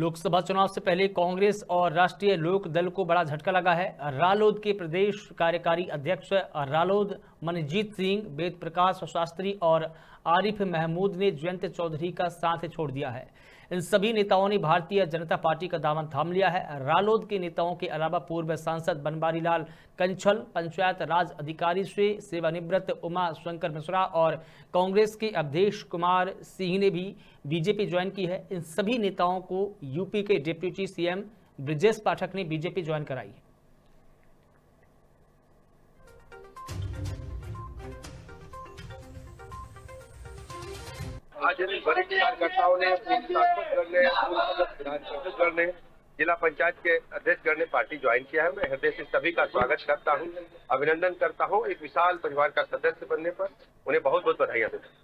लोकसभा चुनाव से पहले कांग्रेस और राष्ट्रीय लोक दल को बड़ा झटका लगा है। रालोद के प्रदेश कार्यकारी अध्यक्ष रालोद मनजीत सिंह, वेद प्रकाश शास्त्री और आरिफ महमूद ने जयंत चौधरी का साथ छोड़ दिया है। इन सभी नेताओं ने भारतीय जनता पार्टी का दामन थाम लिया है। रालोद के नेताओं के अलावा पूर्व सांसद बनवारी लाल कंछल पंचायत राज अधिकारी से सेवानिवृत्त उमा शंकर मिश्रा और कांग्रेस के अवधेश कुमार सिंह ने भी बीजेपी ज्वाइन की है। इन सभी नेताओं को यूपी के डिप्यूटी सीएम ब्रिजेश पाठक ने बीजेपी ज्वाइन कराई। है आज कार्यकर्ताओं ने जिला पंचायत के अध्यक्ष ने पार्टी ज्वाइन किया है। मैं हृदय से सभी का स्वागत करता हूँ, अभिनंदन करता हूँ एक विशाल परिवार का सदस्य बनने पर। उन्हें बहुत बहुत बधाई देता हूँ।